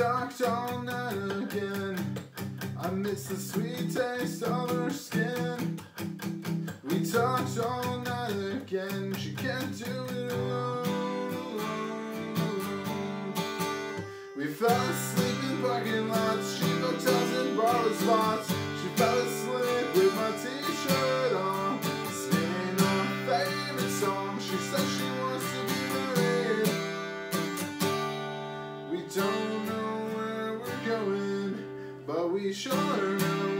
talked all night again. I miss the sweet taste of her skin. We talked all night again. She can't do it alone. We fell asleep in parking lots, cheap hotels and borrowed spots. Sure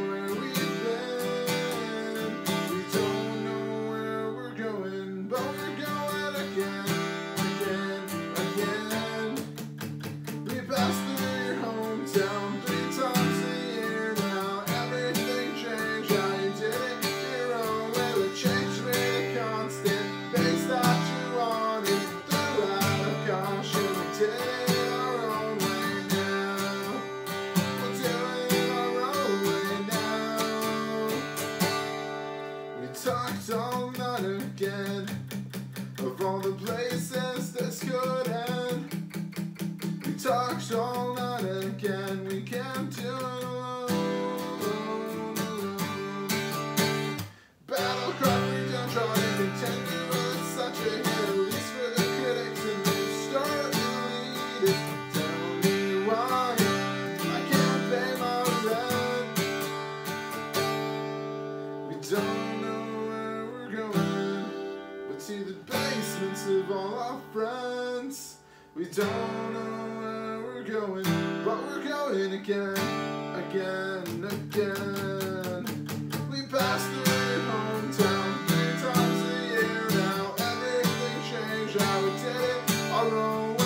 places this could end. We talked all night again, we can't do it alone. Battle cry downtrodden, continuous, such a hit, at least for the critics and the start elite. Tell me why I can't pay my rent. We don't know where we're going, but to the basements of all our friends. We don't know where we're going, but we're going again, again, again. We passed through hometown three times a year now. Everything changed, how we did it our own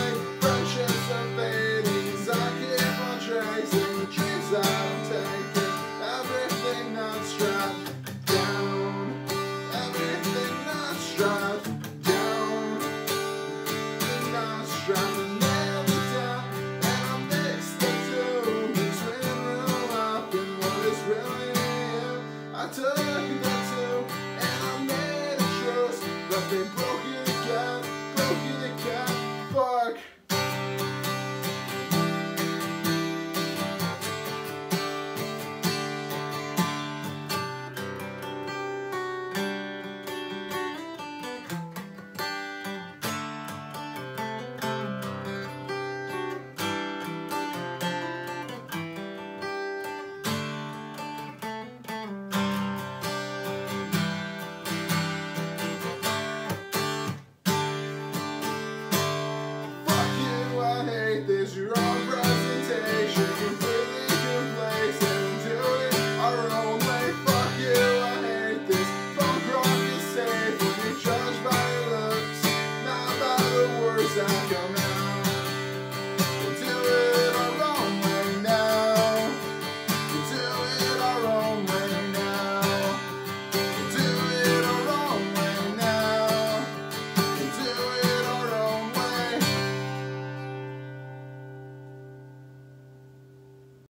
truce, but